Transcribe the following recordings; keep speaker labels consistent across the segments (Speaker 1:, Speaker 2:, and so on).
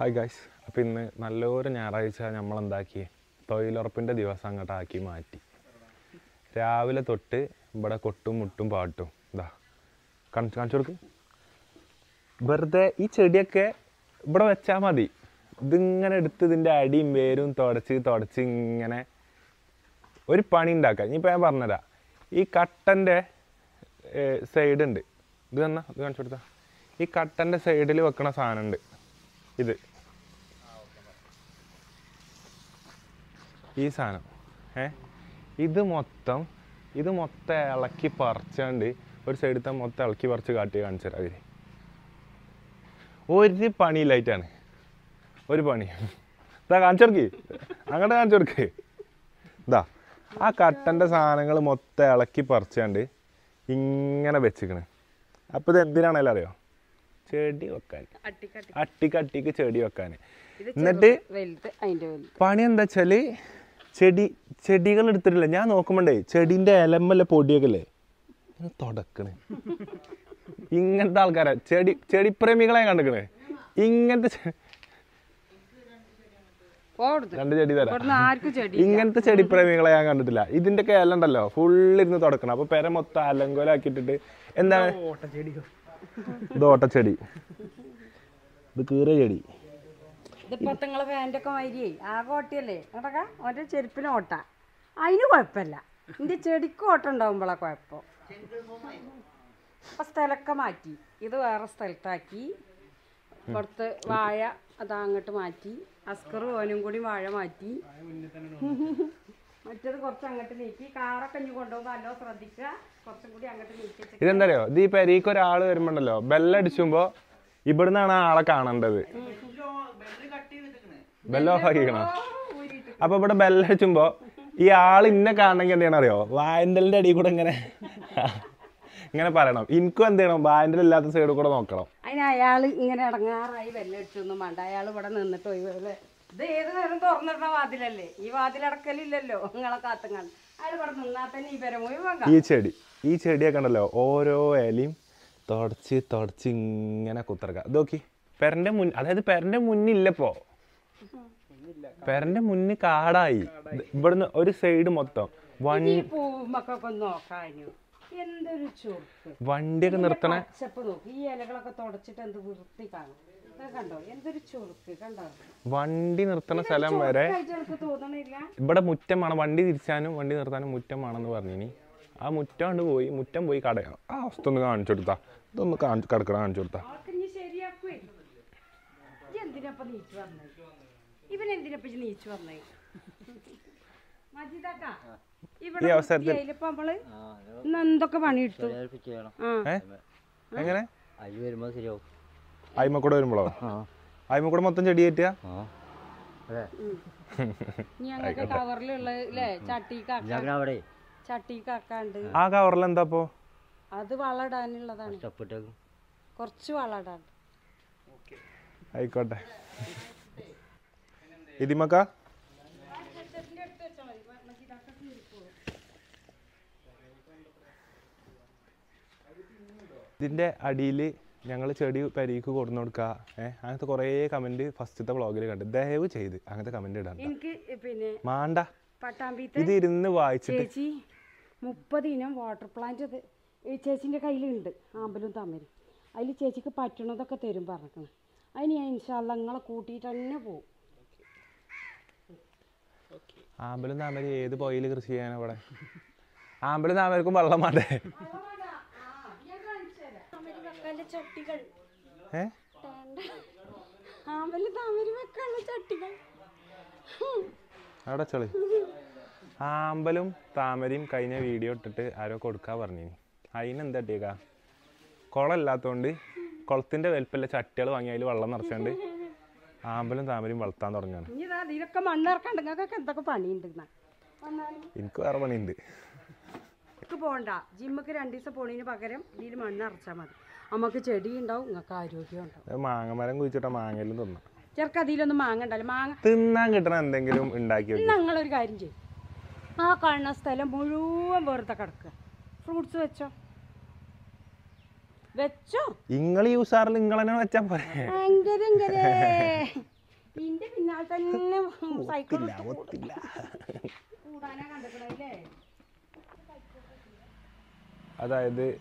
Speaker 1: Hi guys അപ്പോൾ ഇന്ന് നല്ലൊരു ഞായറാഴ്ച നമ്മൾ എന്താക്കി തൊഴിലുറപ്പിന്റെ ദിവസം അങ്ങോട്ട് ആക്കി മാറ്റി. രാവിലെ തൊട്ട് ഇവിടെ കൊട്ടും മുട്ടും പാട്ടും. ഇതാ കാണിച്ചു കാണിച്ചു കൊടുക്ക്. വെറുതെ ഈ ചെടിയൊക്കെ ഇവിടെ വെച്ചാൽ മതി. ഇതിങ്ങനെ എടുത്ത് ഇതിന്റെ അടിയും വേരും തുടച്ച് തുടച്ച് ഇങ്ങനെ ഒരു പണി ഉണ്ടാക്കുക ഇനിയിപ്പോൾ ഞാൻ പറഞ്ഞുതരാം ഈ കട്ടന്റെ സൈഡ് ഉണ്ട് ഇത് തന്നാ ഇത് കാണിച്ചു കൊടുത്താൽ ഈ കട്ടന്റെ സൈഡിൽ വെക്കണ സാധനമുണ്ട് ഇത്. ഈ സാധനം. ഏ? ഇത് മൊത്തം ഇത് മൊത്തം ഇളക്കി പറിച്ചാണ്ട് ഒരു സൈഡത്തെ മൊത്തം ഇളക്കി പറിച്ച് കാട്ടി കാണിച്ചു തരാം അവർ ഒരു പണിയില്ലായിട്ടാണ് ഒരു പണി. ഇതാ കാണിച്ചു കൊടുക്ക്. അങ്ങോട്ട് കാണിച്ചു കൊടുക്കേ. ഇതാ ആ കട്ടന്റെ സാധനങ്ങൾ മൊത്തം ഇളക്കി പറിച്ചാണ്ട് ഇങ്ങനെ വെച്ചിക്കണ് അപ്പോൾ ഇത് എന്തിനാണല്ലോ അറിയോ? ചെടി വെക്കാൻ.
Speaker 2: അട്ടിക്കട്ടിക്ക്.
Speaker 1: അട്ടിക്ക് അട്ടിക്ക് ചെടി വെക്കാൻ. എന്നിട്ട് പണി എന്താ വെച്ചാൽ ചെടി ചെടികൾ എടുത്തിട്ടില്ല ഞാൻ നോക്കുമ്പോണ്ടേ ചെടീന്റെ ഇലമ്മല്ല പൊടിയൊക്കെ അല്ലേ തുടക്കണേ. ഇങ്ങനത്തെ ആൾക്കാരാ. ചെടി ചെടിപ്രേമികളെ കണ്ടിക്കണേ. ഇങ്ങനത്തെ
Speaker 2: ഇങ്ങനത്തെ
Speaker 1: രണ്ട് ചെടി തരാം. ഇങ്ങനത്തെ ചെടിപ്രേമികളെ ഞാൻ കണ്ടിട്ടില്ല. ഇതിന്റെ ഒക്കെ ഇല ഉണ്ടല്ലോ ഫുള്ളിരുന്ന് തുടക്കണം. അപ്പൊ പെര മൊത്തം അലങ്കോലാക്കിട്ടിട്ട് എന്താണ്? ഇത് ഓട്ടച്ചെടി ഇത് കീറിയ ചെടി.
Speaker 2: ഇതിപ്പോ നിങ്ങളെ ഫാന്റെ ഒക്കെ മാതിരിയേ ആകെ ഓട്ടിയല്ലേ? കേട്ടക്ക ഓന്റെ ചെരുപ്പിന് ഓട്ട. അതിന് കുഴപ്പമില്ല. എന്റെ ചെടിക്ക് ഓട്ടം ഉണ്ടാവുമ്പോഴാ കുഴപ്പം. അപ്പൊ സ്ഥലമൊക്കെ മാറ്റി. ഇത് വേറെ സ്ഥലത്താക്കി. പുറത്ത് വാഴ അതാ അങ്ങോട്ട് മാറ്റി. അസ്കർ ഓനും കൂടി വാഴ മാറ്റി. മറ്റേത് കുറച്ച് അങ്ങോട്ട് നീക്കി. കാറൊക്കെ ഇനി കൊണ്ടുപോകുമ്പോൾ നല്ലോ ശ്രദ്ധിക്കുക. കുറച്ചും കൂടി അങ്ങോട്ട് നീക്കി
Speaker 1: ഇതെന്താ അറിയോ ഇത് ഈ പെരീക്ക് ഒരാൾ വരുമ്പോണ്ടല്ലോ ബെല്ലടിച്ചുമ്പോ ഇവിടുന്നാണ് ആ ആളെ കാണേണ്ടത്. ബെല്ല ഓഫ് ആക്കിക്കണോ അപ്പൊ ഇവിടെ ബെല്ലടിച്ചുമ്പോ ഈ ആൾ ഇന്നെ കാണണമെങ്കിൽ എന്ത് ചെയ്യണം അറിയോ വായന്തലിന്റെ അടിയിൽ കൂടെ ഇങ്ങനെ ഇങ്ങനെ പറയണം. എനിക്കും എന്ത് ചെയ്യണം? വായന്തൽ ഇല്ലാത്ത സൈഡിൽ കൂടെ നോക്കണം.
Speaker 2: അതിന് അയാൾ ഇങ്ങനെ ഇടങ്ങാറായി ബെല്ലടിച്ചൊന്നും വേണ്ട. അയാൾ ഇവിടെ നിന്നിട്ട് ഒഴിവ് ഇത് ഏത് നേരം തുറന്നിടുന്ന വാതിലല്ലേ? ഈ വാതിലടക്കലില്ലല്ലോ നിങ്ങളെ കാത്തുങ്ങാണ്ട് അയാൾ ഇവിടെ നിന്നാൽ തന്നെ ഈ പെര മുഴുവൻ
Speaker 1: ഈ ചെടി ഈ ചെടിയൊക്കെ ഉണ്ടല്ലോ. ഓരോ ഇലയും തുടച്ച് തുടച്ച് ഇങ്ങനെ കുത്തിറക്കുക ഇത് നോക്കി. പെരന്റെ മുൻ അതായത് പെരന്റെ മുന്നില്ലപ്പോ പെരന്റെ മുന്നിൽ കാടായി. ഇവിടുന്ന് ഒരു സൈഡ് മൊത്തം. വണ്ടി
Speaker 2: നോക്കാനു എന്തൊരു
Speaker 1: വണ്ടിയൊക്കെ നിർത്തണ.
Speaker 2: പച്ചപ്പ് നോക്കി. ഈ ഇലകളൊക്കെ തുടച്ചിട്ട് എന്ത് വൃത്തി കാണും. കണ്ടോ? എന്തൊരു കണ്ടോ?
Speaker 1: വണ്ടി നിർത്തണ സ്ഥലം വരെ
Speaker 2: തോന്നണില്ല?
Speaker 1: ഇവിടെ മുറ്റമാണ്. വണ്ടി തിരിച്ചാനും വണ്ടി നിർത്താനും മുറ്റമാണെന്ന് പറഞ്ഞിനി. ആ മുറ്റം കൊണ്ട് പോയി. മുറ്റം പോയി കടയാണ് ആ അവസ്ഥ ഒന്ന് കാണിച്ചു കൊടുത്താ. ഇതൊന്ന് കാണിച്ചു കിടക്കണ കാണിച്ചു കൊടുത്താ.
Speaker 2: ശരിയാക്കുവേ. എന്തിനാ വന്നത് ഇവൻ എന്തിനെപ്പറ്റി നീച്ചു വന്നേ? മജീദാക്ക ഇവിടെ
Speaker 1: ഈ അവസരത്തിൽ-
Speaker 2: വൃത്തിയായില്ലേ ഇപ്പൊ നമ്മൾ? ഇന്ന് എന്തൊക്കെ പണിയെടുത്തു?
Speaker 1: എങ്ങനെ? അയിമക്കൂടെ വരുമ്പോഴോ അയിമക്കൂടെ മൊത്തം ചെടി കയറ്റുക?
Speaker 3: ആ.
Speaker 1: കവറിൽ എന്താ അപ്പോ
Speaker 2: അത്
Speaker 3: വളടാനുള്ളതാണ്.
Speaker 2: കുറച്ച് വളമിടാൻ
Speaker 1: ആയിക്കോട്ടെ. ഇതിമക്ക? ഇതിന്റെ അടിയിൽ ഞങ്ങൾ ചെടി പരീക്ക് കൊടുന്നു കൊടുക്കുക ഏഹ് അങ്ങനത്തെ കുറേ കമന്റ് ഫസ്റ്റത്തെ വ്ളോഗിൽ കണ്ട്. ദയവ് ചെയ്ത് അങ്ങനത്തെ കമന്റ് ഇടണ്ട
Speaker 2: എനിക്ക് പിന്നെ
Speaker 1: മാണ്ട. ഇത് ഇരുന്ന് വായിച്ചിട്ട്.
Speaker 2: ചേച്ചി മുപ്പത് ഇനം വാട്ടർ പ്ലാന്റ് ചേച്ചീന്റെ കയ്യിലുണ്ട് ആമ്പലും തമ്മരും അതിൽ ചേച്ചിക്ക് പറ്റണതൊക്കെ തരും പറഞ്ഞിരിക്കണം അതിന് ഞാൻ ഇൻഷാല്ല നിങ്ങളെ കൂട്ടിയിട്ട് തന്നെ പോകും
Speaker 1: ആമ്പലും താമരയും ഏത് പൊയിൽ കൃഷി ചെയ്യാനാ ഇവിടെ? ആമ്പലും താമരക്കും വെള്ളം വേണ്ടേ? ഏ?
Speaker 2: ആമ്പലും
Speaker 1: അവിടെ ചെളി. താമരയും കഴിഞ്ഞ വീഡിയോ ഇട്ടിട്ട് ആരോ കൊടുക്കാൻ പറഞ്ഞു അതിനെന്താ കുളമില്ലാത്തതുകൊണ്ട് കുളത്തിന്റെ വലിപ്പല്ല ചട്ടികൾ വാങ്ങി അതിൽ വെള്ളം നിറച്ചുകൊണ്ട് ആമ്പലും താമരയും വളർത്താൻ തുടങ്ങാണ്.
Speaker 2: ഇനി ഇതാ ഇതിലൊക്കെ നിങ്ങൾക്കൊക്കെ എന്തൊക്കെ പണിയുണ്ട് എന്നാ വന്നാലും
Speaker 1: എനിക്ക് വേറെ പണിയുണ്ട്.
Speaker 2: പോകണ്ട ജിമ്മക്ക് രണ്ട് ദിവസം പോണതിന് പകരം ഇതിൽ മണ്ണ് അറച്ചാൽ മതി. നമുക്ക് ചെടി ഉണ്ടാവും നിങ്ങൾക്ക് ആരോഗ്യം ഉണ്ടാവും.
Speaker 1: അത് മാങ്ങമരം കുഴിച്ചിട്ടാ മാങ്ങയിലും തിന്നാം.
Speaker 2: ചെറുക്ക അതിലൊന്നും മാങ്ങ ഉണ്ടല്ലോ മാങ്ങ
Speaker 1: തിന്നാൻ കിട്ടണ എന്തെങ്കിലും ഉണ്ടാക്കി വെക്കും.
Speaker 2: ഞങ്ങളൊരു കാര്യം ചെയ്യും. ആ കാണുന്ന സ്ഥലം മുഴുവൻ വെറുതെ കിടക്കുക ഫ്രൂട്ട്സ് വെച്ചോ. വെച്ചോ.
Speaker 1: നിങ്ങൾ യൂസാറിൽ നിങ്ങൾ തന്നെ വെച്ചാ പോരെ.
Speaker 2: പിന്നാലെ തന്നെ സൈക്കിൾ കൂടാനാ
Speaker 1: അതായത്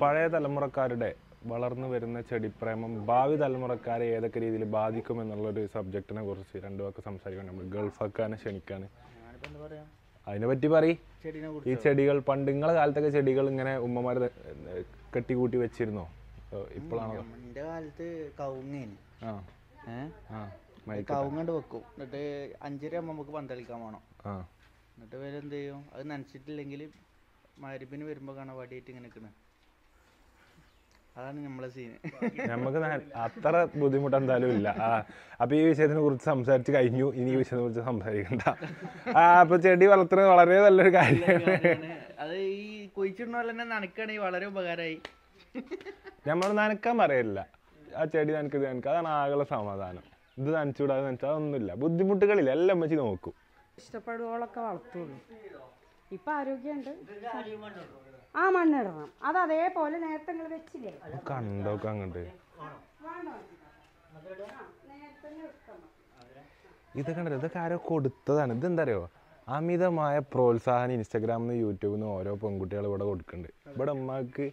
Speaker 1: പഴയ തലമുറക്കാരുടെ വളർന്നു വരുന്ന ചെടിപ്രേമം ഭാവി തലമുറക്കാരെ ഏതൊക്കെ രീതിയിൽ ബാധിക്കും എന്നുള്ളൊരു സബ്ജക്റ്റിനെ കുറിച്ച് രണ്ടു വാക്ക് സംസാരിക്കാൻ നമ്മൾ ഗൾഫാക്കാനും
Speaker 3: പറയാ
Speaker 1: അതിനെ പറ്റി പറയും ഈ ചെടികൾ പണ്ട് നിങ്ങളെ കാലത്തൊക്കെ ചെടികൾ ഇങ്ങനെ ഉമ്മമാർ കെട്ടിക്കൂട്ടി വെച്ചിരുന്നോ? ഇപ്പോഴാണോ
Speaker 3: എന്റെ കാലത്ത് കവുങ്ങേന്. കവുങ്ങണ്ട് വെക്കും. എന്നിട്ട് അഞ്ചര ആകുമ്പോൾ നമുക്ക് പന്തളിക്കാൻ
Speaker 1: വേണം
Speaker 3: എന്നിട്ട് വരെ എന്ത് ചെയ്യും? അത് നനച്ചിട്ടില്ലെങ്കിൽ മരുപ്പിന് വരുമ്പോ കാണാൻ വടിയായിട്ട് ഇങ്ങനെ നിൽക്കുന്നത് അതാണ് നമ്മളെ സീന്
Speaker 1: നമുക്ക് അത്ര ബുദ്ധിമുട്ട് എന്തായാലും ഇല്ല. അപ്പൊ ഈ വിഷയത്തിനെ കുറിച്ച് സംസാരിച്ച് കഴിഞ്ഞു. ഇനി ഈ വിഷയത്തെ കുറിച്ച് സംസാരിക്കണ്ട. അപ്പൊ ചെടി വളർത്തുന്നത് വളരെ നല്ലൊരു കാര്യമാണ്.
Speaker 3: കുഴിച്ചിടുന്ന പോലെ തന്നെ നനക്കുകയാണെങ്കിൽ വളരെ ഉപകാരമായി
Speaker 1: നമ്മൾ നനക്കാൻ പറയില്ല ആ ചെടി നനക്ക് നനക്ക. അതാണ് ആകെ സമാധാനം. ഇത് നനച്ചുകൂടാതെ നനച്ചാൽ അതൊന്നുമില്ല. ബുദ്ധിമുട്ടുകളില്ല. എല്ലാം വെച്ച് നോക്കും.
Speaker 2: ഇഷ്ടപ്പെടുവോളൊക്കെ വളർത്തുള്ളൂ. ഇപ്പൊ ആരോഗ്യമുണ്ട്? ആ മണ്ണിടണം. അത് അതേപോലെ നേരത്തെ നിങ്ങൾ വെച്ചില്ലേ?
Speaker 1: കണ്ടോക്കെ അങ്ങോട്ട്. ഇതൊക്കെ കണ്ടോ? ഇതൊക്കെ ആരോ കൊടുത്തതാണ്. ഇതെന്താ അറിയോ? അമിതമായ പ്രോത്സാഹനം ഇൻസ്റ്റാഗ്രാമിൽ നിന്ന് യൂട്യൂബിൽ നിന്ന് ഓരോ പെൺകുട്ടികൾ ഇവിടെ കൊടുക്കുന്നുണ്ട് ഇവിടെ ഉമ്മക്ക്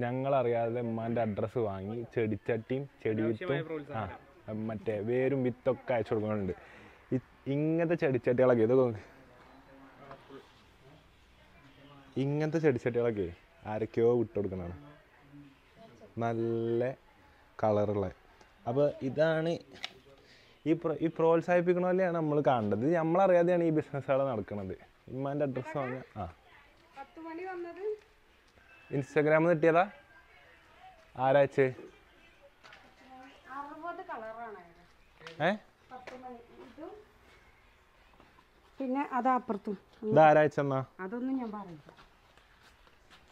Speaker 1: ഞങ്ങളറിയാതെ ഉമ്മാന്റെ അഡ്രസ്സ് വാങ്ങി ചെടിച്ചട്ടിയും ചെടി വിത്തും ആ മറ്റേ വേരും വിത്തൊക്കെ അയച്ചു കൊടുക്കുന്നുണ്ട്. ഇങ്ങനത്തെ ചെടിച്ചട്ടികളൊക്കെ ഇതൊക്കെ. ഇങ്ങനത്തെ ചെടിച്ചട്ടികളൊക്കെ ആരൊക്കെയോ വിട്ടു കൊടുക്കണതാണ് നല്ല കളറുള്ള അപ്പോൾ ഇതാണ് ഈ പ്രോ ഈ പ്രോത്സാഹിപ്പിക്കണ പോലെയാണ് നമ്മൾ കാണേണ്ടത് നമ്മളറിയാതെയാണ് ഈ ബിസിനസ്സുകൾ നടക്കുന്നത് ഇമ്മാന്റെ അഡ്രസ്സ് വന്ന ആ.
Speaker 2: പത്ത് മണി വന്നത്?
Speaker 1: ഇൻസ്റ്റാഗ്രാമിൽ നിന്ന് കിട്ടിയതാ ആരാച്ച് ഏ?
Speaker 2: പത്ത് മണി ഇതും. പിന്നെ അത് അപ്പുറത്തും.
Speaker 1: ഇത് ആരാച്ചെന്നാ
Speaker 2: അതൊന്നും ഞാൻ പറയില്ല.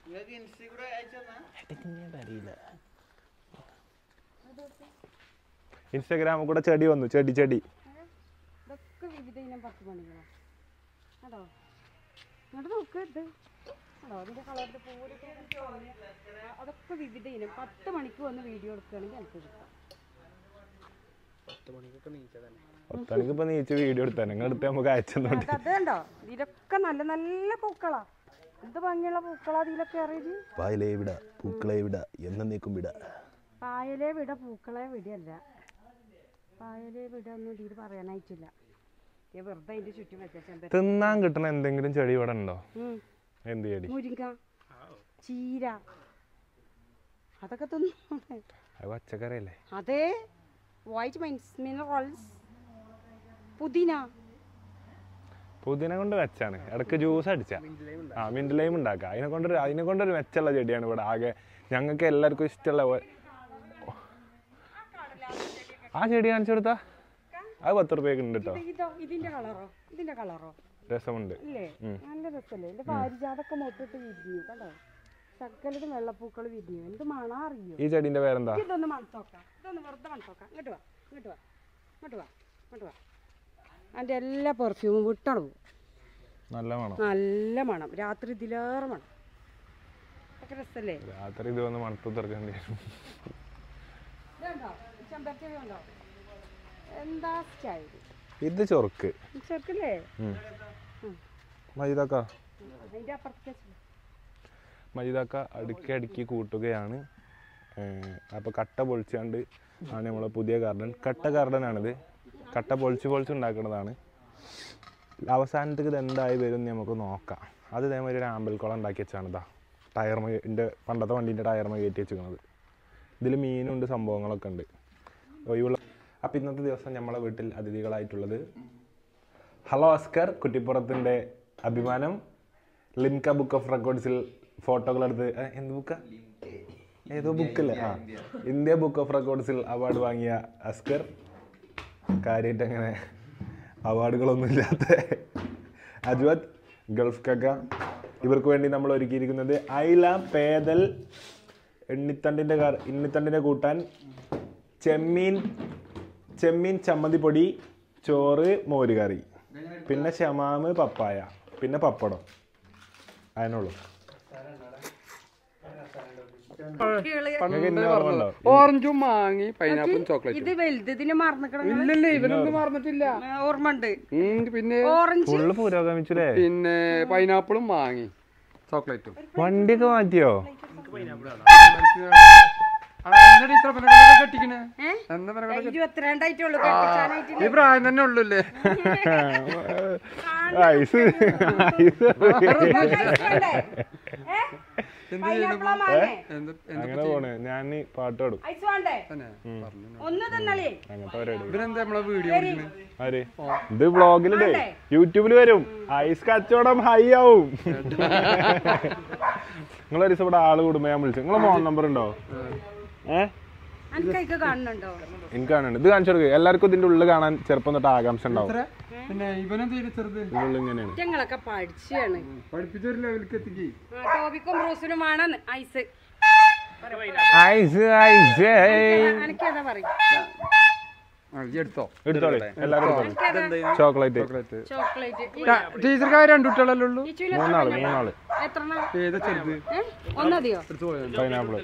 Speaker 3: നിങ്ങൾക്ക് ഇൻസ്റ്റ കൂടെ അയച്ചു തന്നാ
Speaker 1: ഇൻസ്റ്റാഗ്രാമിൽ കൂടെ ചെടി വന്നു ചെടി ചെടി.
Speaker 2: ഇതൊക്കെ വിവിധ ഇനം പത്ത് മണികളാണ് അതോ ഇങ്ങോട്ട് നോക്ക് ഇത്. അതോ അതിന്റെ കളറിന്റെ പൂരൊക്കെ അതൊക്കെ വിവിധ ഇനം. പത്ത് മണിക്ക് വന്ന് വീഡിയോ എടുക്കുകയാണെങ്കിൽ എനിക്ക് കിട്ടാം.
Speaker 1: നീച്ച് വീഡിയോ എടുത്താൽ നിങ്ങൾ എടുത്ത് നമുക്ക് അയച്ചെന്നുണ്ട്.
Speaker 2: അത് അതുണ്ടോ ഇതിലൊക്കെ നല്ല നല്ല പൂക്കളാ. എന്ത് ഭംഗിയുള്ള പൂക്കളാ ഇതിലൊക്കെ അറിയത്
Speaker 1: പായലേ വിട പൂക്കളെ വിട എന്നേക്കും വിട.
Speaker 2: പായലേ വിട പൂക്കളെ വിടയല്ല. ഒന്നും പറയാനായിട്ടില്ല. ഞാൻ വെറുതെ അതിന്റെ ചുറ്റും വെച്ചാൽ
Speaker 1: തിന്നാൻ കിട്ടണ എന്തെങ്കിലും ചെടി ഇവിടെ ഉണ്ടോ? എന്ത് ചെടി?
Speaker 2: മുരിങ്ങ ചീര അതൊക്കെ തിന്നു
Speaker 1: അത് പച്ചക്കറിയല്ലേ?
Speaker 2: അതെ. വൈറ്റ് മൈൻസ് മിനറൽസ് പുതിന.
Speaker 1: പുതിന കൊണ്ട് വെച്ചാണ്. ഇടയ്ക്ക് ജ്യൂസ് അടിച്ച. ആ മിന്റ് ലൈം ഉണ്ടാക്കാം. അതിനെ കൊണ്ടൊരു അതിനെ കൊണ്ടൊരു മെച്ചമുള്ള ചെടിയാണ് ഇവിടെ ആകെ ഞങ്ങൾക്ക് എല്ലാവർക്കും ഇഷ്ടമുള്ള ആ ചെടി കാണിച്ചു കൊടുത്താ? അത് പത്ത് റുപ്യൊക്കെ ഉണ്ട് കേട്ടോ
Speaker 2: ഇതിന്റെ കളറോ? ഇതിന്റെ കളറോ?
Speaker 1: രസമുണ്ട്.
Speaker 2: നല്ല രസമല്ലേ എന്റെ പാരിജാതൊക്കെ മൊത്തത്തിൽ വിരിഞ്ഞു കണ്ടോ? സകലതും വെള്ളപ്പൂക്കൾ വിരിഞ്ഞു. എന്ത് മണ അറിയോ?
Speaker 1: ഈ ചെടിന്റെ പേരെന്താ?
Speaker 2: ഇതൊന്ന് മണത്തോക്കാം ഇതൊന്ന് വെറുതെ മണത്തോക്കാം ഇങ്ങോട്ട് വാ ഇങ്ങോട്ട് വാ ഇങ്ങോട്ട് വാ ഇങ്ങോട്ട് വാ. അതിന്റെ എല്ലാ പെർഫ്യൂമും വിട്ടണം
Speaker 1: നല്ല മണം.
Speaker 2: നല്ല മണം. രാത്രി ഇതിലേറെ മണം. രസല്ലേ?
Speaker 1: രാത്രി ഇത് വന്ന് മണത്തു തുറക്കേണ്ടി വരും.
Speaker 2: എന്താ സ്റ്റൈൽ
Speaker 1: ഇത് ചൊറുക്ക്.
Speaker 2: ചെറുക്കല്ലേ? അപ്പുറത്തെ
Speaker 1: മൈദാക്ക? അടുക്കി അടുക്കി കൂട്ടുകയാണ്. അപ്പോൾ കട്ട പൊളിച്ചാണ്ട് ആണ് നമ്മളെ പുതിയ ഗാർഡൻ. കട്ട ഗാർഡനാണിത്. കട്ട പൊളിച്ച് പൊളിച്ച് ഉണ്ടാക്കുന്നതാണ് അവസാനത്തേക്ക് ഇത് എന്തായി വരും നമുക്ക് നോക്കാം. അത് ഇതേമാതിരി ഒരു ആമ്പൽക്കുളം ഉണ്ടാക്കി വെച്ചാണ് ഇതാ. ടയർമ എന്റെ പണ്ടത്തെ വണ്ടീന്റെ ടയർമ കയറ്റി വെച്ചിരിക്കുന്നത് ഇതിൽ മീനുണ്ട് സംഭവങ്ങളൊക്കെ ഉണ്ട്. ഒഴിവുള്ള അപ്പം ഇന്നത്തെ ദിവസം നമ്മളെ വീട്ടിൽ അതിഥികളായിട്ടുള്ളത് ഹലോ അസ്കർ കുറ്റിപ്പുറത്തിന്റെ അഭിമാനം ലിംക ബുക്ക് ഓഫ് റെക്കോർഡ്സിൽ ഫോട്ടോകളെടുത്ത് എന്ത് ബുക്ക ഏതോ ബുക്കല്ലേ ആ ഇന്ത്യ ബുക്ക് ഓഫ് റെക്കോർഡ്സിൽ അവാർഡ് വാങ്ങിയ അസ്കർ. കാര്യമായിട്ട് അങ്ങനെ അവാർഡുകളൊന്നും ഇല്ലാത്ത അജ്വത് ഗൾഫ് കക്ക. ഇവർക്ക് വേണ്ടി നമ്മൾ ഒരുക്കിയിരിക്കുന്നത് ഐല പേദൽ എണ്ണിത്തണ്ടിന്റെ കാർ എണ്ണിത്തണ്ടിനെ കൂട്ടാൻ ചെമ്മീൻ ചെമ്മീൻ ചമ്മന്തിപ്പൊടി ചോറ് മോരുകറി പിന്നെ ഷമാമ് പപ്പായ. പിന്നെ പപ്പടം. അതിനുള്ളൂ.
Speaker 4: ഓറഞ്ചും മാങ്ങി പൈനാപ്പിളും ചോക്ലേറ്റും.
Speaker 2: ഇത്
Speaker 4: ഇല്ലല്ലേ ഇവനൊന്നും മറന്നിട്ടില്ല. പിന്നെ
Speaker 2: ഓറഞ്ച്.
Speaker 1: പുരോഗമിച്ചില്ലേ
Speaker 4: പിന്നെ പൈനാപ്പിളും മാങ്ങി ചോക്ലേറ്റും.
Speaker 1: വണ്ടിയൊക്കെ മാറ്റിയോ?
Speaker 4: ഈ പ്രായം തന്നെ ഉള്ളൂല്ലേ?
Speaker 1: ഐസ് അങ്ങനെ പോണ്. ഞാൻ പാട്ട് പാടും. ഇത് വ്ളോഗിലിടേ. യൂട്യൂബിൽ വരും. ഐസ് കച്ചവടം ഹൈ ആവും. നിങ്ങളൊരു ദിവസം ഇവിടെ ആൾ കൂടുമ്പോ ഞാൻ വിളിച്ചു. നിങ്ങളെ ഫോൺ നമ്പർ ഉണ്ടോ? എനിക്ക് കാണുന്നുണ്ട്. ഇത് കാണിച്ചു കൊടുക്കുക എല്ലാവർക്കും ഇതിന്റെ ഉള്ളിൽ കാണാൻ ചെറുപ്പം തൊട്ട് ആകാംക്ഷ ഉണ്ടാവും.
Speaker 4: പിന്നെ ചെറുത്.
Speaker 1: ഇതിന്റെ ഉള്ളിൽ ഇങ്ങനെയാണ്.
Speaker 2: ഞങ്ങളൊക്കെ പഠിച്ചാണ്.
Speaker 4: പഠിപ്പിച്ച ഒരു ലെവലിലേക്ക് എത്തിക്കി.
Speaker 2: ടോബിക്കും ഐസ്.
Speaker 1: Ice ice.
Speaker 2: പറയും?
Speaker 1: ചോക്ലേറ്റ്.
Speaker 2: ചോക്ലേറ്റ്.
Speaker 4: ടീച്ചർക്ക് രണ്ട് കുട്ടികളല്ലേ ഉള്ളൂ?
Speaker 1: മൂന്നാൾ മൂന്നാൾ.
Speaker 2: എത്ര
Speaker 4: ഏതാ ചെറുത്?
Speaker 1: പൈനാപ്പിൾ.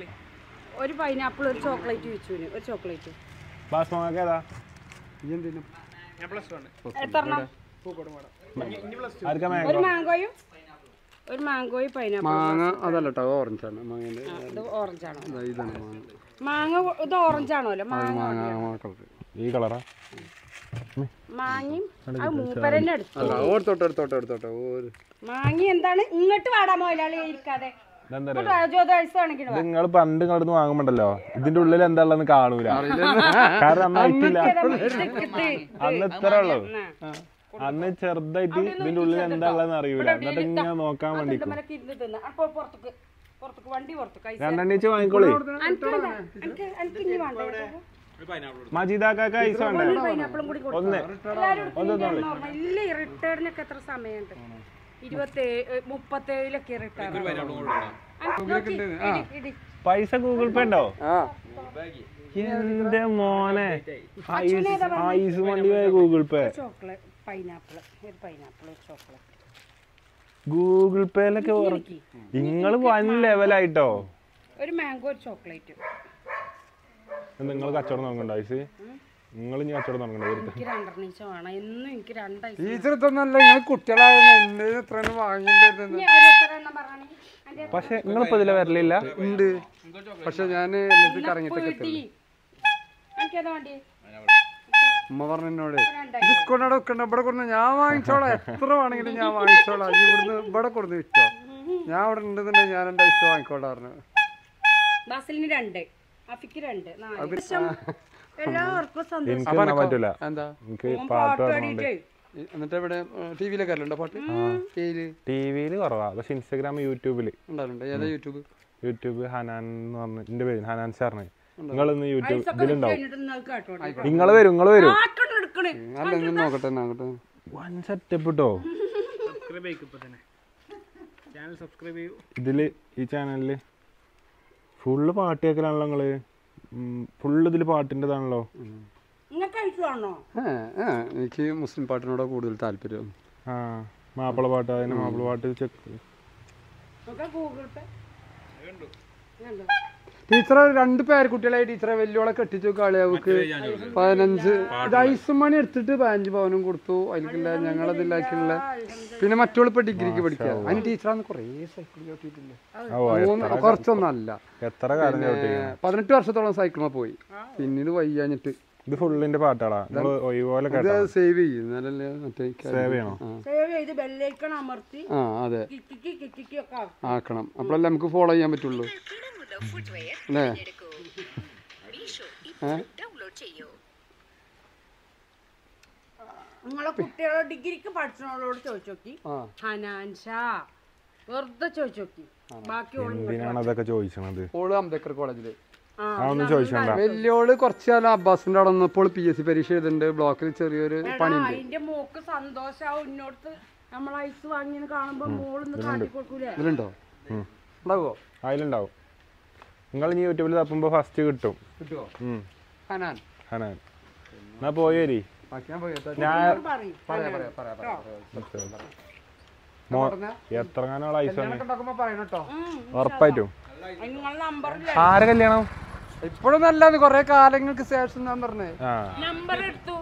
Speaker 2: ഒരു പൈനാപ്പിൾ ഒരു ചോക്ലേറ്റ് വെച്ചുവിന് ഒരു ചോക്ലേറ്റ്
Speaker 1: ബാസ്മൊക്കെ ഏതാ? ആർക്കാ
Speaker 2: ഒരു
Speaker 1: മാംഗോ
Speaker 2: മാങ്കോയും ഒരു മാങ്കോയും പൈനാപ്പിൾ
Speaker 4: മാങ്ങ അതല്ല കേട്ടോ ആണ്. മാങ്ങേന്റെ
Speaker 2: ഇത്
Speaker 4: ഓറഞ്ച് ഇതാണ് മാങ്ങ.
Speaker 2: മാങ്ങ ഇത് ഓറഞ്ച് ആണോല്ലോ മാങ്ങ
Speaker 4: മാങ്ങ മാങ്ങ
Speaker 1: ഈ കളറാ?
Speaker 2: മാങ്ങയും മാങ്ങി എന്താണ്? ഇങ്ങോട്ട് വാടാ മോലാളി ഇരിക്കാതെ.
Speaker 1: നിങ്ങൾ പണ്ട് ഇങ്ങോട്ട് വാങ്ങുമ്പോണ്ടല്ലോ. ഇതിന്റെ ഉള്ളിൽ എന്താ ഉള്ളതെന്ന് കാണൂല. കാരണം അന്ന് ആയിട്ടില്ല അന്ന് ഇത്ര ഉള്ളു. അന്ന്. ചെറുതായിട്ട് ഇതിന്റെ ഉള്ളിൽ എന്താ ഉള്ളതെന്ന് അറിയൂല. എന്നിട്ട് ഇങ്ങനെ നോക്കാൻ വേണ്ടി രണ്ടെണ്ണീച്ച് വാങ്ങിക്കോളി. മജീദാക്കാക്ക് ഐസ് വേണ്ടേ?
Speaker 2: പൈനാപ്പിളും കൂടി കൊടുത്തു?
Speaker 1: ഒന്ന്.
Speaker 2: എല്ലാവരും ഇല്ല റിട്ടേണിനൊക്കെ എത്ര സമയമുണ്ട്? ഇരുപത്തേഴ് മുപ്പത്തേഴിലൊക്കെ റിട്ടേൺ
Speaker 1: പൈസ ഗൂഗിൾ പേ ഉണ്ടോ?
Speaker 4: ആ.
Speaker 1: എന്റെ മോനെ. ഐസ് ഐസ് വണ്ടി പോയ ഗൂഗിൾ പേ
Speaker 2: ചോക്ലേറ്റ് പൈനാപ്പിൾ ഒരു പൈനാപ്പിൾ ഒരു ചോക്ലേറ്റ്.
Speaker 1: ഗൂഗിൾ പേയിലൊക്കെ നിങ്ങൾ വൻ ലെവലായിട്ടോ?
Speaker 2: ഒരു മാംഗോ ഒരു ചോക്ലേറ്റ്.
Speaker 1: നിങ്ങൾ കച്ചവടം നോക്കണ്ടോ ഐസ് നിങ്ങൾ ഇനി കച്ചവടം
Speaker 2: എനിക്ക് രണ്ടെണ്ണീച്ച വേണം. എന്നും എനിക്ക് രണ്ടാഴ്ച
Speaker 4: ടീച്ചർ ഇതൊന്നല്ല നിങ്ങൾ കുട്ടികളായിരുന്നു എന്റെ എത്ര
Speaker 1: പക്ഷെ നിങ്ങളിപ്പോ ഇതിലെ വരലില്ല?
Speaker 4: ഉണ്ട്. പക്ഷെ ഞാൻ എല്ലാത്തിനും കറങ്ങിട്ടൊക്കെ ഉമ്മ പറഞ്ഞു എന്നോട്
Speaker 2: രണ്ടായി
Speaker 4: ഇത് വെക്കണ്ട ഇവിടെ കൊടുന്ന് ഞാൻ വാങ്ങിച്ചോളാം. എത്ര വേണമെങ്കിലും ഞാൻ വാങ്ങിച്ചോളാം. ഇവിടുന്ന് ഇവിടെ കൊടുന്ന് വിറ്റോ? ഞാൻ ഇവിടെ ഉണ്ടെന്നുണ്ടെങ്കിൽ ഞാൻ എന്റെ ഇഷ്ടം വാങ്ങിക്കോളാം പറഞ്ഞു.
Speaker 2: രണ്ട് അഫിക്ക് രണ്ട് എല്ലാവർക്കും
Speaker 1: പറ്റൂല. എനിക്ക് പാട്ട്
Speaker 4: എന്നിട്ട് ഇവിടെ ടിവിയിലൊക്കെ പാട്ട്?
Speaker 1: കുറവാ. പക്ഷെ ഇൻസ്റ്റാഗ്രാം യൂട്യൂബിൽ.
Speaker 4: ഉണ്ടാവുന്നുണ്ട് യൂട്യൂബ്?
Speaker 1: യൂട്യൂബ് ഹനാൻ എന്ന് പറഞ്ഞ എന്റെ പേര് ഹനാൻ സാറിന്. യൂട്യൂബ് ഇതിലുണ്ടാവും.
Speaker 2: കഴിഞ്ഞിട്ട് നിങ്ങൾക്ക് കേട്ടോ
Speaker 1: നിങ്ങൾ വരും നിങ്ങൾ വരും.
Speaker 4: നോക്കട്ടെ
Speaker 1: വൺ സെറ്റപ്പ് കേട്ടോ ഇതിൽ ഈ ചാനലിൽ ഫുള്ള് പാട്ട് കേൾക്കലാണല്ലോ നിങ്ങൾ. ഫുള്ള്
Speaker 4: ഇതിൽ പാട്ടിന്റെതാണല്ലോ എനിക്ക് മുസ്ലിം പാട്ടിനോട് കൂടുതൽ താല്പര്യം.
Speaker 1: ആ മാപ്പിള പാട്ട് അതിന് മാപ്പിള പാട്ട് ചെക്ക്.
Speaker 2: ഗൂഗിൾ പേ. കണ്ടോ?
Speaker 4: ടീച്ചറെ രണ്ട് പേരക്കുട്ടികളായി ടീച്ചറെ വെല്ലുവിളെ കെട്ടിച്ചു കളിയാവുക്ക് പതിനഞ്ച് ഇത് ഐസും മണി എടുത്തിട്ട് പതിനഞ്ച് പവനും കൊടുത്തു. അതിലേക്കില്ല ഞങ്ങളതിലാക്കിയുള്ള പിന്നെ മറ്റുള്ള ഇപ്പൊ ഡിഗ്രിക്ക് പഠിക്കുക അതിന് ടീച്ചറാന്ന് കുറേ സൈക്കിൾ ചവിട്ടിയിട്ടില്ല? കുറച്ചൊന്നല്ല.
Speaker 1: എത്ര കാലം ചവിട്ടി
Speaker 4: പതിനെട്ട് വർഷത്തോളം സൈക്കിളിൽ പോയി. പിന്നീട് വയ്യാഞ്ഞിട്ട്.
Speaker 1: ഇത് ഫുള്ളിന്റെ പാട്ടാടാ നിങ്ങൾ ഒഴിപോലെ
Speaker 4: സേവ് ചെയ്യും. എന്നാലല്ലേ മറ്റേ
Speaker 1: സേവ് ചെയ്യണോ?
Speaker 2: സേവ് ചെയ്ത് ബെല്ലൈക്കൺ അമർത്തി.
Speaker 4: ആ അതെ. ആക്കണം. അപ്പോഴല്ലേ നമുക്ക് ഫോളോ ചെയ്യാൻ പറ്റുള്ളൂ.
Speaker 2: നിങ്ങളെ കുട്ടികളോട് ഡിഗ്രിക്ക് പഠിച്ചവളോട് ചോദിച്ചോക്കി.
Speaker 4: ആ.
Speaker 2: ഹനാൻ ഷാ വെറുതെ ചോദിച്ചോക്കി. ബാക്കി
Speaker 1: അതൊക്കെ ചോദിച്ചത്
Speaker 4: ഓൾ അംബേദ്കർ കോളേജിൽ.
Speaker 2: ആ
Speaker 1: അതൊന്നും ചോദിച്ചണ്ട.
Speaker 4: വലിയോൾ കുറച്ച് കാലം അബ്ബാസിന്റെ അവിടെ നിന്നപ്പോൾ പി എസ് സി പരീക്ഷ എഴുതുന്നുണ്ട് ബ്ലോക്കിൽ ചെറിയൊരു പണി
Speaker 2: അതിന്റെ മോക്ക് സന്തോഷാവും ഇന്നോടത്ത് നമ്മൾ ഐസ് കാണുമ്പോ മോളൊന്ന് കാട്ടി കൊടുക്കൂലേ
Speaker 4: ഇതിലുണ്ടോ? ഉണ്ടാവോ?
Speaker 1: അതിലുണ്ടാവും നിങ്ങൾ ഇനി യൂട്യൂബിൽ തപ്പുമ്പോ ഫസ്റ്റ് കിട്ടും.
Speaker 4: ഹനാൻ.
Speaker 1: ഹനാൻ. എന്നാ പോയി. വരി
Speaker 4: ഞാൻ
Speaker 1: എത്ര ഉറപ്പായിട്ടും. ആരെ കല്യാണം?
Speaker 4: ഇപ്പോഴും നല്ലത് കൊറേ കാലങ്ങൾക്ക് ശേഷം ഞാൻ പറഞ്ഞേ.
Speaker 1: ആ.
Speaker 2: നമ്പർ എടുത്തു.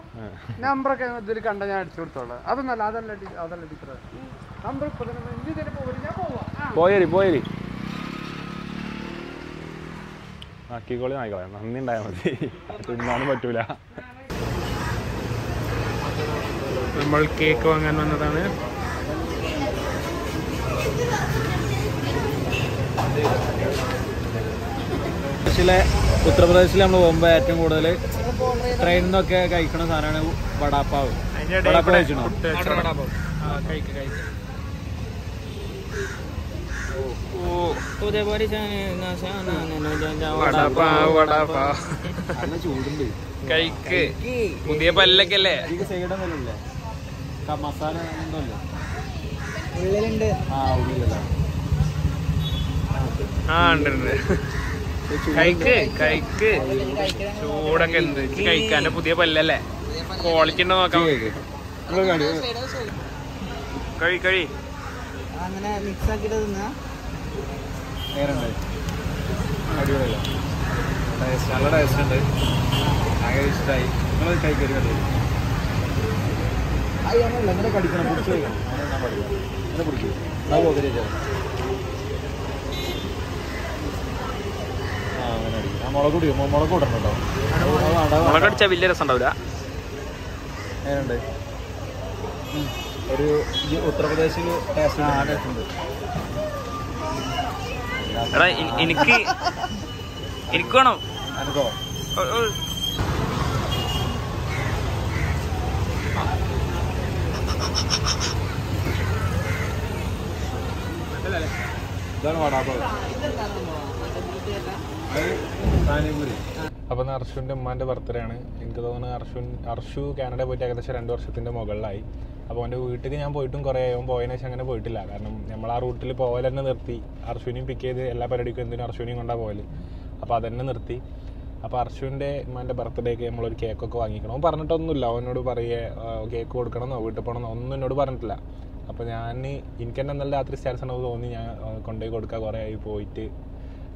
Speaker 4: നമ്പറൊക്കെ ഇതിൽ കണ്ട ഞാൻ അടിച്ചു കൊടുത്തോളാം. അതൊന്നല്ല അതല്ല അതല്ല ടീച്ചറെ. നമ്പർ ഇപ്പൊ തന്നെ പോയേരി
Speaker 1: പോയരി പോയരി. ആക്കിക്കോളി നായിക്കോളെ നന്ദി ഉണ്ടായാൽ മതി. തിന്നാനും പറ്റൂല. നമ്മൾ കേക്ക് വാങ്ങാൻ വന്നതാണ്.
Speaker 3: ഉത്തർപ്രദേശിലെ ഉത്തർപ്രദേശിൽ നമ്മൾ പോകുമ്പോൾ ഏറ്റവും കൂടുതൽ ട്രെയിനിൽ നിന്നൊക്കെ കഴിക്കണ സാധനമാണ് വടാപ്പാവ്. വടാപ്പാവ് കഴിച്ചണോ കഴിക്കുക ചൂടുണ്ട്
Speaker 1: കഴിക്ക്. പുതിയ പല്ലൊക്കെ അല്ലേ?
Speaker 3: മസാല ഉള്ളിലുണ്ട്. ആ ഉള്ളിലല്ല
Speaker 1: ആ ഉണ്ട് കൈക്ക് കൈക്ക് കഴിക്ക്. ചൂടൊക്കെ എന്ത് കഴിക്കാന്റെ പുതിയ പല്ലല്ലേ? ക്വാളിറ്റി ഉണ്ടോ നോക്കാം. കഴി കഴി.
Speaker 3: അങ്ങനെ മിക്സ് ആക്കിയിട്ട് തിന്നാ. അടിപൊളിയല്ലേ? ടേസ്റ്റ് നല്ല ടേസ്റ്റ് ഉണ്ട്. ഭയങ്കര ഇഷ്ടമായി നിങ്ങൾ കഴിക്കരുത് അയ്യൊന്നുമില്ല എങ്ങനെ കടിക്കണം പിടിച്ച് കഴിക്കണം. ഞാൻ പഠിക്കാം ഇങ്ങനെ പിടിക്കും അത് പോകരുത്. ആ അങ്ങനെ അടിക്കും. ആ മുളക് പൊടി മുളക് കൂട്ടണം കേട്ടോ.
Speaker 1: മുളകടിച്ചാ വലിയ രസം ഉണ്ടാവില്ല
Speaker 3: എങ്ങനെയുണ്ട്? ഒരു ഈ ഉത്തർപ്രദേശിൽ ടേസ്റ്റ് ഉണ്ട്.
Speaker 1: എടാ എനിക്ക് എനിക്ക് വേണം. അപ്പൊ അർഷുന്റെ അർഷുവിന്റെ ഉമ്മാന്റെ ബർത്ത്ഡേ ആണ്. എനിക്ക് തോന്നുന്നു അർഷുൻ അർഷു കാനഡ പോയിട്ട് ഏകദേശം രണ്ട് വർഷത്തിന്റെ മുകളിലായി. അപ്പോൾ അവന്റെ വീട്ടിൽ ഞാൻ പോയിട്ടും കുറേ അവൻ പോയതിനു ശേഷം അങ്ങനെ പോയിട്ടില്ല. കാരണം നമ്മൾ ആ റൂട്ടിൽ പോകൽ തന്നെ നിർത്തി. അർഷുവിനെയും പിക്ക് ചെയ്ത് എല്ലാ പരിപാടിക്കും എന്തിനും അർഷുവിനെയും കൊണ്ടാ പോയത് അപ്പോൾ അതന്നെ നിർത്തി. അപ്പോൾ അർഷുവിന്റെ ഉമ്മാന്റെ ബർത്ത്ഡേക്ക് നമ്മളൊരു കേക്കൊക്കെ വാങ്ങിക്കണം. പറഞ്ഞിട്ടൊന്നുമില്ല. അവനോട് പറയേ കേക്ക് കൊടുക്കണമെന്നോ വീട്ടിൽ പോകണമെന്നോ ഒന്നും എന്നോട് പറഞ്ഞിട്ടില്ല. അപ്പോൾ ഞാൻ എനിക്ക് തന്നെ നല്ല രാത്രി സ്റ്റാറ്റസ് ഉണ്ടെന്ന് തോന്നി. ഞാൻ കൊണ്ടുപോയി കൊടുക്കുക കുറേ ആയി പോയിട്ട്.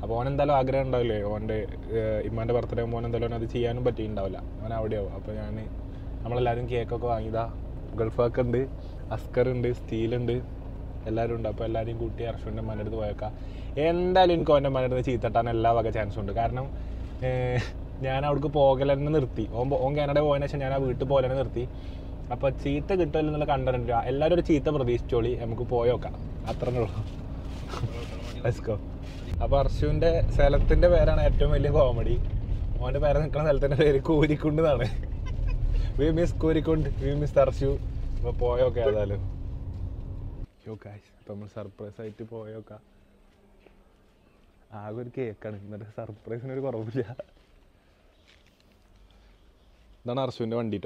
Speaker 1: അപ്പോൾ ഓൻ എന്തായാലും ആഗ്രഹം ഉണ്ടാവില്ലേ? ഓന്റെ ഇമ്മാന്റെ ബർത്ത്ഡേ ആകുമ്പോൾ ഓൻ എന്തായാലും അത് ചെയ്യാനും പറ്റിയിട്ടുണ്ടാവില്ല. അവൻ അവിടെയാവും. അപ്പോൾ ഞാൻ നമ്മളെല്ലാവരും കേക്കൊക്കെ വാങ്ങിയതാ. ഗൾഫൊക്കെ ഉണ്ട് അസ്കർ ഉണ്ട് സ്റ്റീലുണ്ട് എല്ലാവരും ഉണ്ട്. അപ്പോൾ എല്ലാവരെയും കൂട്ടി അർഷുവിന്റെ അടുത്ത് പോയേക്കാം. എന്തായാലും എനിക്ക് ഓന്റെ അടുത്ത് ചീത്തട്ടാൻ എല്ലാ വക ചാൻസും ഉണ്ട്. കാരണം ഞാൻ അവിടേക്ക് പോകലെന്നെ നിർത്തി. ഓൻ ഓൻ കാനഡ പോയതിനു ശേഷം ഞാൻ ആ വീട്ടിൽ പോകലെന്നെ നിർത്തി. അപ്പോൾ ചീത്ത കിട്ടുമല്ലോ എന്നുള്ള കണ്ടിട്ടുണ്ട് എല്ലാവരും ഒരു ചീത്ത പ്രതീക്ഷിച്ചോളി. നമുക്ക് പോയോക്കാം അത്രേ ഉള്ളൂ. Let's അപ്പോൾ അർഷുവിന്റെ സ്ഥലത്തിന്റെ പേരാണ് ഏറ്റവും വലിയ കോമഡി ഓന്റെ പേര് നിൽക്കുന്ന സ്ഥലത്തിന്റെ പേര് കൂരിക്കുണ്ട് എന്നാണ്. വി മിസ് കോരിക്കൊണ്ട് വി മിസ് തറച്ചു അപ്പോൾ പോയോക്കെ ഏതായാലും. യോ കാശ് നമ്മൾ സർപ്രൈസ് ആയിട്ട് പോയോക്ക. ആകെ ഒരു കേക്കാണ് എന്നിട്ട് സർപ്രൈസിന് ഒരു കുറവില്ല. ഇതാണ് അർശുവിന്റെ വണ്ടി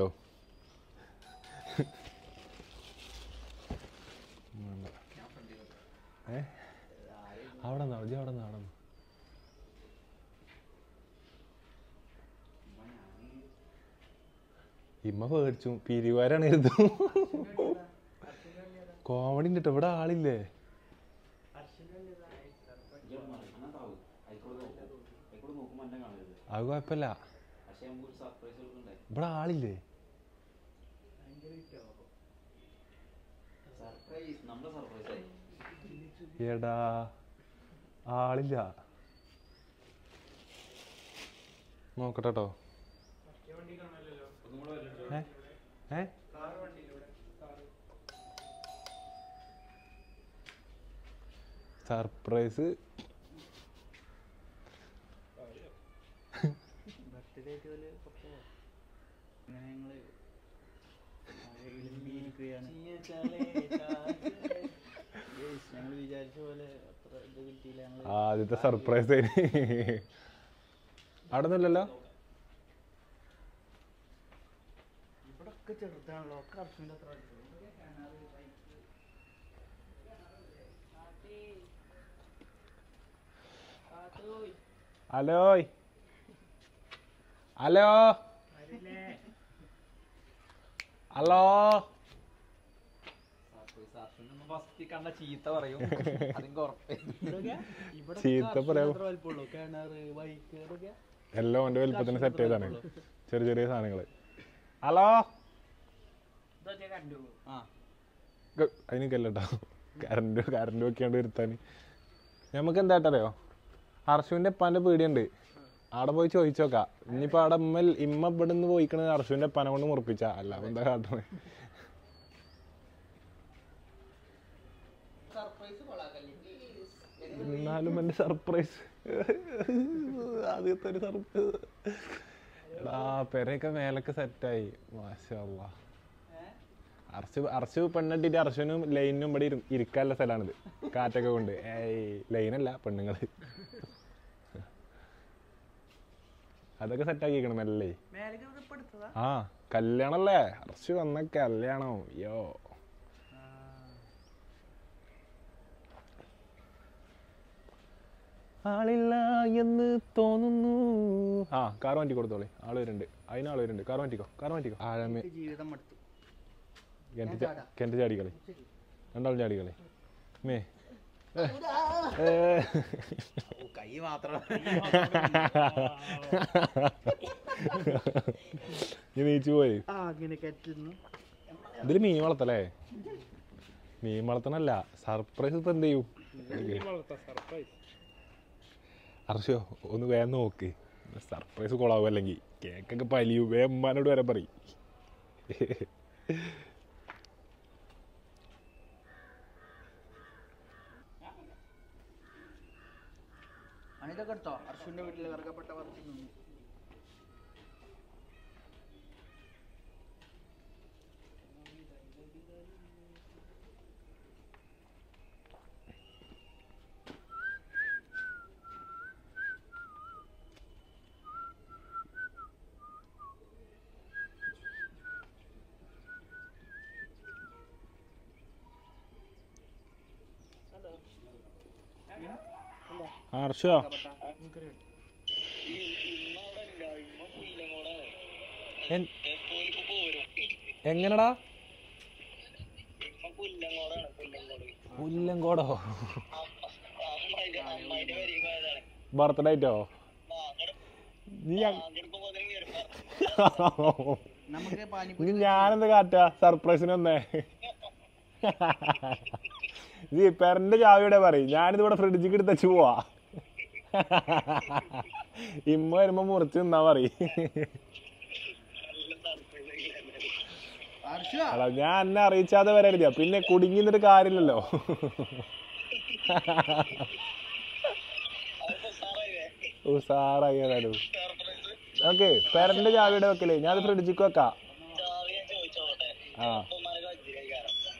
Speaker 1: ഏ? അവിടെ നിന്നോ ഇജ്ജ് അവിടെ നിന്നോ അവിടെ നിന്നോ ഇമ്മ പേടിച്ചു പിരിവാരാണ് എഴുതും കോമഡി ഉണ്ട് ഇവിടെ ആളില്ലേ? അത് കുഴപ്പമില്ല. ഇവിടെ ആളില്ലേ? എടാ ആളില്ല. നോക്കട്ടെ കേട്ടോ ഏ? ഏ? സർപ്രൈസ്.
Speaker 3: ബർത്ത്ഡേ ആയിട്ട് പോലെ പുറത്ത് പോവാം. അങ്ങനെ ഞങ്ങൾ ഇരിക്കുകയാണ് ഞങ്ങൾ വിചാരിച്ച പോലെ അത്ര ഇത് കിട്ടിയില്ല ഞങ്ങൾ
Speaker 1: ആദ്യത്തെ സർപ്രൈസ് അവിടെ ഒന്നുമില്ലല്ലോ
Speaker 3: ഇവിടെ ഒക്കെ ചെറുതാണല്ലോ. ഒക്കെ അർജുന്റെ അത്ര
Speaker 1: ഹലോ ഹലോ ഹലോ
Speaker 5: ചീത്ത പറയും
Speaker 1: എല്ലാം ഓന്റെ വലുപ്പത്തിന് സെറ്റ് ചെയ്താണ് ചെറിയ ചെറിയ സാധനങ്ങൾ. ഹലോ
Speaker 3: ആ.
Speaker 1: ഗ- അതിന് കല്ലട്ടോ കറണ്ട് കറണ്ട് വെക്കാണ്ട് വരുത്താൻ നമുക്ക് എന്തായിട്ടറിയോ ഹർഷുവിന്റെ ഉപ്പാന്റെ പേടിയുണ്ട്. അവിടെ പോയി ചോദിച്ചോക്കാം. ഇനിയിപ്പൊ അവിടെ ഇമ്മ ഇമ്മ ഇവിടെ നിന്ന് പോയിക്കണത് ഹർഷുവിന്റെ ഉപ്പാനെ കൊണ്ട് മുറിപ്പിച്ച. അല്ല എന്താ കാട്ടണേ? എന്നാലും എന്റെ സർപ്രൈസ്. ആദ്യത്തെ ഒരു സർപ്രൈസ്. എടാ പെരയൊക്കെ മേലൊക്കെ സെറ്റായി മാഷാ അല്ലാ അർശു പെണ്ണിട്ടിട്ട് അർശനും ലൈനും ഇവിടെ ഇരു- ഇരിക്കാനുള്ള സ്ഥലമാണിത്. കാറ്റൊക്കെ കൊണ്ട്. ഏയ് ലൈനല്ല പെണ്ണുങ്ങൾ അതൊക്കെ സെറ്റാക്കിക്കണം മെല്ലേ. ആ കല്യാണല്ലേ? അർശു വന്ന കല്യാണം. യോ ആളില്ല എന്ന് തോന്നുന്നു. ആ കാർ മാറ്റി കൊടുത്തോളി ആൾ വരുന്നുണ്ട്. അതിനാൾ വരുന്നുണ്ട്. കാർ മാറ്റിക്കോ കാർ മാറ്റിക്കോ ആഴമേ
Speaker 3: ജീവിതം
Speaker 1: കിണറ്റ് കിണറ്റ് ചാടിക്കളി രണ്ടാളും ചാടിക്കളി മേ.
Speaker 3: കൈ മാത്രം.
Speaker 1: നീ നീച്ചു പോയി. ഇതിൽ മീൻ വളർത്തല്ലേ മീൻ വളർത്തണല്ല സർപ്രൈസ് ഇപ്പൊ എന്ത് ചെയ്യും? അർഷോ ഒന്ന് വേഗം നോക്ക്. സർപ്രൈസ് കൊളാവും അല്ലെങ്കിൽ കേക്കൊക്കെ പലിയും. വേമ്മാനോട് വരെ പറയും.
Speaker 3: അണിതൊക്കെ എടുത്തോ? വീട്ടിൽ ഇറക്കപ്പെട്ട വർഷം നിന്നു
Speaker 1: ഹർഷോ എങ്ങനടാ? പുല്ലങ്കോടോ? ബർത്ത്ഡേ ആയിട്ടോ? നീ ഞാനെന്ത് കാറ്റാ സർപ്രൈസിന് വന്നേ. നീ പെരന്റെ ചാവിയുടെ പറയും. ഞാനിത് ഇവിടെ ഫ്രിഡ്ജിക്ക് എടുത്ത് പോവാ. ഇമ്മ വരുമ്പോ മുറിച്ച് നിന്നാ പറയും. ഞാൻ എന്നെ അറിയിച്ചാതെ വരരുത് പിന്നെ കുടുങ്ങി നിന്നിട്ട് കാര്യമില്ലല്ലോ. ഉസാറായി ഏതായാലും. ഓക്കെ പെരന്റെ ചാവിയുടെ വെക്കലേ. ഞാൻ ഫ്രിഡ്ജിക്ക് വെക്കാം. ആ.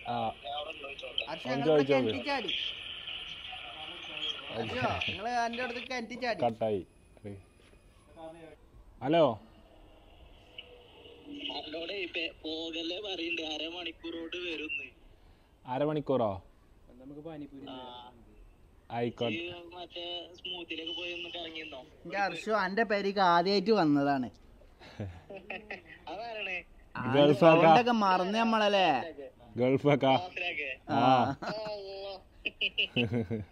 Speaker 1: ആ.
Speaker 3: അർഷ
Speaker 1: ഒന്ന്
Speaker 3: ഞങ്ങൾ
Speaker 1: ചോദിച്ചോ
Speaker 3: കിണറ്റി ചാടി അർഷ നിങ്ങൾ എന്റെ അടുത്ത് കിണറ്റി ചാടി
Speaker 1: കട്ടായി. ഹലോ? അരമണിക്കൂറോ? ആയിക്കോട്ടെ.
Speaker 3: അന്റെ പേരേക്ക് ആദ്യമായിട്ട് വന്നതാണ്. മറന്നു നമ്മളല്ലേ?
Speaker 1: ഗൾഫ് ആക്കാ ആ.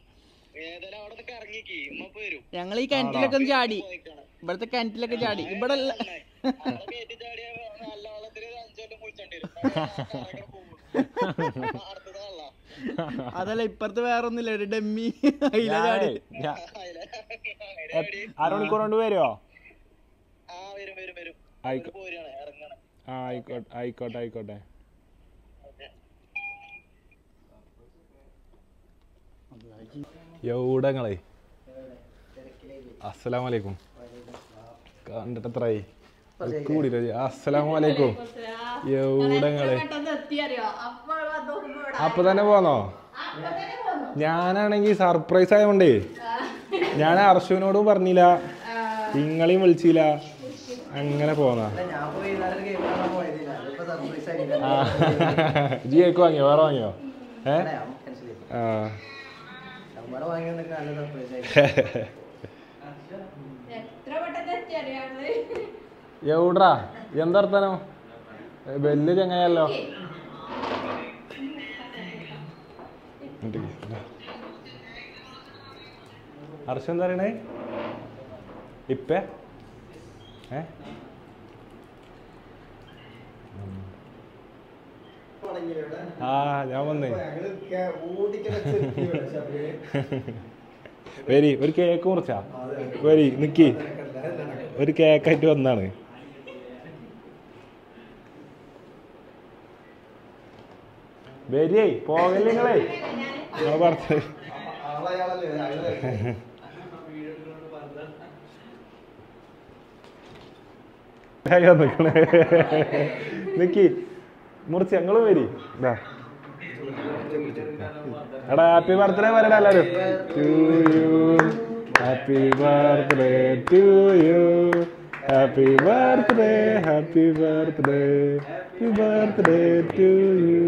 Speaker 3: ഞങ്ങൾ ഈ കിണറ്റിലൊക്കെ ഒന്ന് ചാടി. ഇവിടത്തെ കിണറ്റിലൊക്കെ ചാടി. ഇവിടെ അതല്ല ഇപ്പറത്ത് വേറെ ഒന്നുമില്ല ഒരു ഡെമ്മി അതില ചാടി.
Speaker 1: അരമണിക്കൂർ കൊണ്ട് വരുമോ
Speaker 6: ആയിക്കോട്ടെ
Speaker 1: ആയിക്കോട്ടെ ആയിക്കോട്ടെ ആയിക്കോട്ടെ. ആയിക്കോട്ടെ യൗടങ്ങളെ അസ്സലാമു അലൈക്കും കണ്ടിട്ട് എത്രയായി അസ്സലാമു അലൈക്കും യൗടങ്ങളെ അപ്പൊ തന്നെ പോന്നോ? ഞാനാണെങ്കിൽ സർപ്രൈസ് ആയതുകൊണ്ടേ ഞാൻ അർഷുവിനോടും പറഞ്ഞില്ല. നിങ്ങളെയും വിളിച്ചില്ല. അങ്ങനെ പോന്നാ. ആ. ജി കേക്ക് വാങ്ങിയോ? വേറെ വാങ്ങിയോ? ഏ? ആ. എവിടാ? എന്തർത്ഥനോ വലിയ ചങ്ങയല്ലോ. ഹർഷം എന്താ പറയണേ? ഇപ്പ? ഏ? ആ ഞാൻ വന്നേ. വരി ഒരു കേക്ക് മുറിച്ചാ? വരി നിക്കി. ഒരു കേക്കായിട്ട് വന്നാണ്. വരിയേ പോകല്ലേ നിങ്ങളെ? നിങ്ങളെ പറഞ്ഞത് നിക്കി. മുറിച്ച് ഞങ്ങൾ വരി. എടാ ഹാപ്പി ബർത്ത്ഡേ പറയടാ എല്ലാരും. To you happy birthday to you happy birthday happy birthday happy birthday to you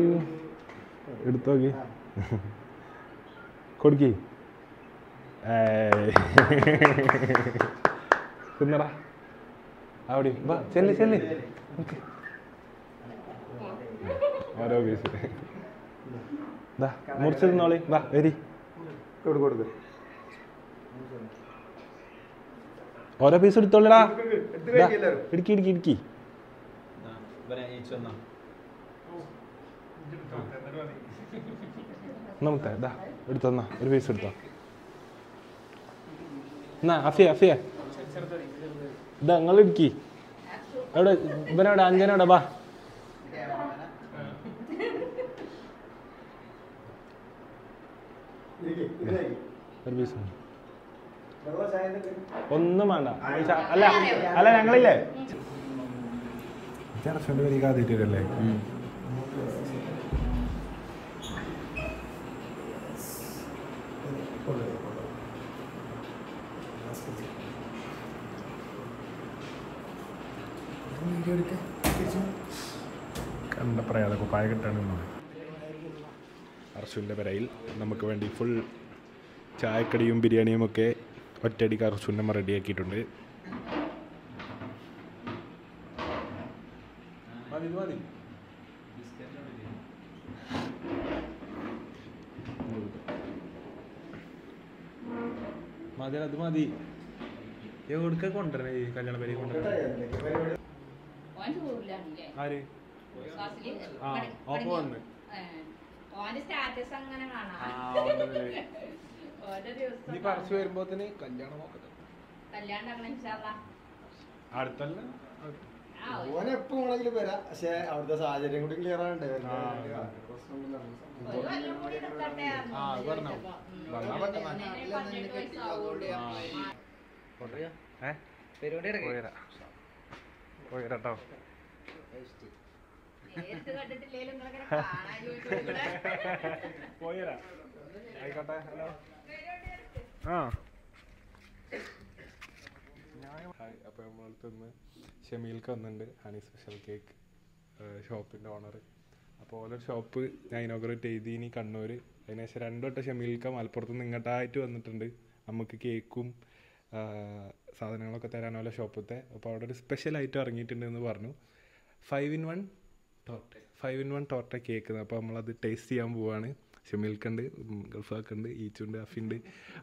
Speaker 1: എടുത്തോക്കി കൊടുക്കി. തിന്നടാ. അവിടെ ചെല്ലി ചെല്ലി. ഓക്കെ. ഓരോ പീസ് ദാ മുറിച്ച് തിന്നോളി വാ വരി. ഓരോ പീസ് എടുത്തോളടാ. ഇടുക്കി ഇടുക്കി ഇടുക്കി. നമുക്ക് ദാ എടുത്തന്നാ ഒരു പീസ് എടുത്തോ. എന്നാ അഫിയ അഫിയ. ഇതാ നിങ്ങൾ ഇടുക്കി. എവിടെ ഇവനെവിടെ അഞ്ചനവിടെ ബാ ഒരു പീസ് ഒന്നും വേണ്ട. അല്ല അല്ല ഞങ്ങളില്ലേ? ചെറുപ്പന്റെ പേര് കാത്തിട്ടല്ലേ കണ്ട പറയാതെ കുപ്പായ കിട്ടാണെന്നോ അർഷുവിന്റെ പെരയിൽ നമുക്ക് വേണ്ടി ഫുൾ ചായക്കടിയും ബിരിയാണിയും ഒക്കെ ഒറ്റയടിക്ക് അർഷുവിന്റെ റെഡിയാക്കിയിട്ടുണ്ട്. മതി അത് മതി. എവിടുക്ക കൊണ്ടുവരണേ? ഈ കല്യാണ പേര് കൊണ്ടുവരണേ? ആര്? ആ ഓപ്പോ
Speaker 7: പഠിഞ്ഞു.
Speaker 1: വന്ന്
Speaker 7: ഓന്റെ സ്റ്റാറ്റസ് അങ്ങനെ കാണാം.
Speaker 1: ഇനി പറിച്ചു വരുമ്പോത്തിന് കല്യാണം നോക്കട്ടെ. അടുത്തല്ല?
Speaker 8: ഓനെപ്പോ വേണമെങ്കിലും വരാം. പക്ഷെ അവിടുത്തെ സാഹചര്യം കൂടി ക്ലിയർ ആവണ്ടേ?
Speaker 7: ചോദിച്ചു
Speaker 1: പോയിരാ. ആയിക്കോട്ടെ. ഹലോ. ആ. അപ്പോൾ നമ്മളടുത്ത് ഇന്ന് ഷമീൽക്ക് വന്നിട്ടുണ്ട് ഹണി സ്പെഷ്യൽ കേക്ക് ഷോപ്പിന്റെ ഓണർ അപ്പോൾ ഓരോ ഷോപ്പ് ഞാൻ ഇനോഗ്രേറ്റ് ചെയ്ത് ഇനി കണ്ണൂർ അതിനുശേഷം രണ്ടു വട്ടം ഷമീൽക്ക മലപ്പുറത്ത് നിന്ന് ഇങ്ങോട്ടായിട്ട് വന്നിട്ടുണ്ട്. നമുക്ക് കേക്കും സാധനങ്ങളൊക്കെ തരാൻ ഓരോ ഷോപ്പത്തെ അപ്പോൾ അവിടെ ഒരു സ്പെഷ്യൽ ഐറ്റം ഇറങ്ങിയിട്ടുണ്ട് എന്ന് പറഞ്ഞു five in one torte five in one torte cake അപ്പോൾ നമ്മളത് ടേസ്റ്റ് ചെയ്യാൻ പോവാണ്. ഷമീൽക്കുണ്ട് ഗൾഫാക്കുണ്ട് ഈച്ചുണ്ട് അഫിണ്ട്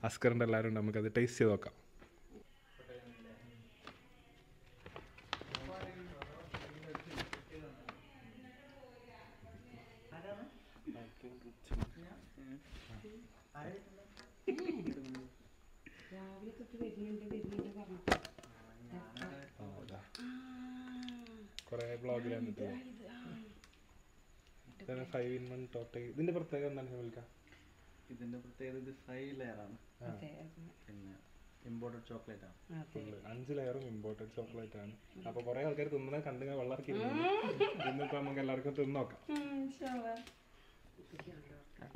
Speaker 1: അസ്കറുണ്ട് എല്ലാവരും ഉണ്ട്. നമുക്കത് ടേസ്റ്റ് ചെയ്ത് നോക്കാം. കുറേ ബ്ലോഗിലാണ് വന്നിട്ടില്ലേ? ഇതാണ് ഫൈവ് ഇൻ വൺ ടോട്ട ഇതിന്റെ പ്രത്യേകത എന്താണ് ഷമീൽക്ക
Speaker 3: ഇതിന്റെ പ്രത്യേകത ഇത് ഫൈവ് ലെയർ ആണ്. പിന്നെ ഇമ്പോർട്ടഡ് ചോക്ലേറ്റ് ആണ്.
Speaker 1: അഞ്ച് ലെയറും ഇമ്പോർട്ടഡ് ചോക്ലേറ്റ് ആണ്. അപ്പൊ കുറെ ആൾക്കാർ തിന്നുന്ന കണ്ടു വെള്ളമിറക്കി ഇന്നിപ്പോ നമുക്ക് എല്ലാവർക്കും തിന്നോക്കാം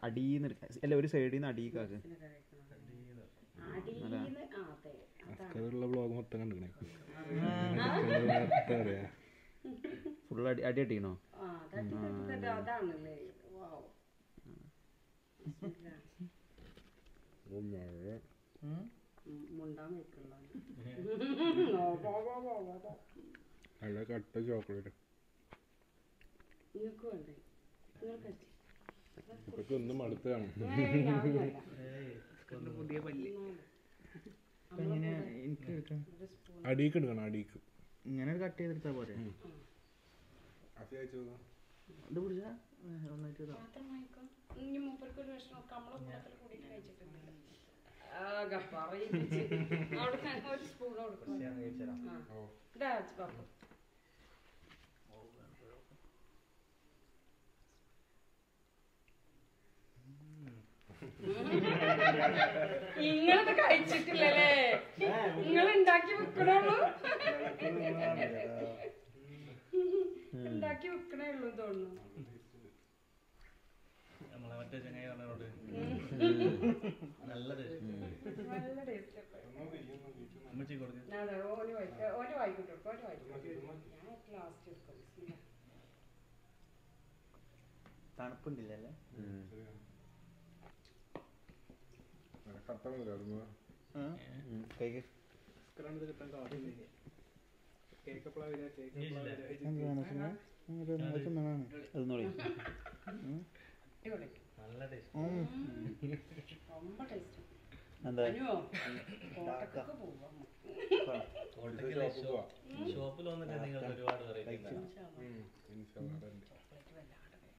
Speaker 5: അടിയിൽ അല്ല ഒരു സൈഡിൽ നിന്ന് അടിയിൽ
Speaker 1: അസ്കറുള്ള ബ്ലോഗ് മൊത്തം കണ്ടിക്കണേ. മൊത്തം അറിയാം.
Speaker 5: ഫുൾ അടി അടി അടിക്കണോ
Speaker 1: നല്ല കട്ട ചോക്ലേറ്റ്. ഒന്നും
Speaker 2: അതൊന്നുമല്ല.
Speaker 3: പുതിയ പല്ല്.
Speaker 1: അടീക്ക് എടുക്കണം അടീക്ക്
Speaker 3: ഇങ്ങനെ കട്ട് ചെയ്തെടുത്താ പോരെ.
Speaker 1: അത് അയച്ചു
Speaker 3: ഒന്നായിട്ട്.
Speaker 2: കഴിച്ചിട്ടില്ലല്ലേ? നിങ്ങൾ ഉണ്ടാക്കി വെക്കണുള്ളൂ. ഉണ്ടാക്കി വെക്കണേ ഉള്ളൂ തോന്നുന്നു.
Speaker 3: നമ്മളെ മറ്റേ ചങ്ങായി പറഞ്ഞോട്. നല്ല അമ്മച്ചി കൊടുക്ക.
Speaker 2: അതെ ഓന് വായിക്കോ ഓന് വായിക്കോട്ടെ ഓന് വായിക്കോട്ടെ ഞാൻ ലാസ്റ്റ് എടുക്കും ബിസ്മില്ലാ.
Speaker 3: തണുപ്പുണ്ടില്ലല്ലേ?
Speaker 1: കട്ട മുതലായിരുന്നു
Speaker 3: കൈക്ക്.
Speaker 5: അതൊന്നോളി
Speaker 2: അടിപൊളി
Speaker 5: ഷോപ്പിൽ
Speaker 2: വന്നിട്ട് നിങ്ങൾ ഒരുപാട്
Speaker 3: വെറൈറ്റി